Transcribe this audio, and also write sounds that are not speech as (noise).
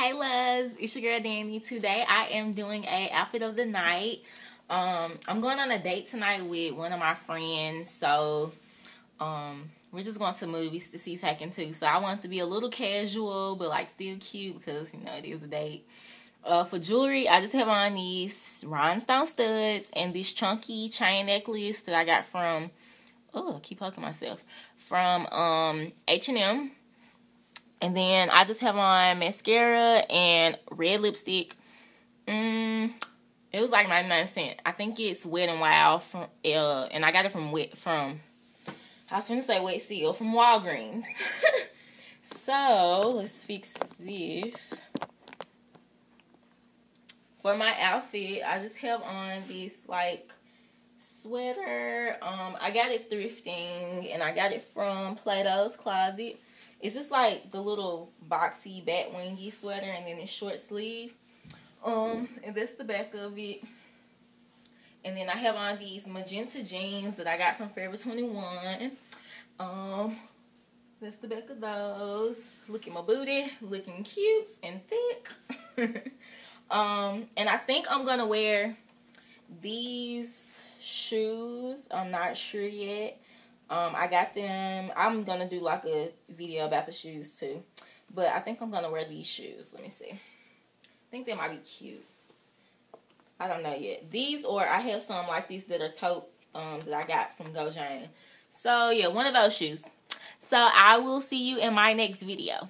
Hey loves, it's your girl Danny. Today I am doing a outfit of the night. Um, I'm going on a date tonight with one of my friends, so um, we're just going to movies to see Taken 2. So I want it to be a little casual, but like still cute because you know it is a date. Uh, for jewelry, I just have on these rhinestone studs and this chunky chain necklace that I got from. Oh, keep hugging myself from um H&M and then I just have on mascara and red lipstick. Mm, it was like 99 cents. I think it's Wet and Wild from uh, and I got it from Wet from I was gonna say Wet Seal from Walgreens. (laughs) so let's fix this. For my outfit, I just have on this like sweater. Um, I got it thrifting and I got it from Plato's Closet. It's just like the little boxy bat wingy sweater and then it's short sleeve. Um, and that's the back of it. And then I have on these magenta jeans that I got from Forever 21. Um, that's the back of those. Look at my booty, looking cute and thick. (laughs) um, and I think I'm gonna wear these shoes. I'm not sure yet. Um, I got them. I'm gonna do like a video about the shoes too, but I think I'm gonna wear these shoes. Let me see. I think they might be cute. I don't know yet. These or I have some like these that are taupe um, that I got from Gojane. So yeah, one of those shoes. So I will see you in my next video.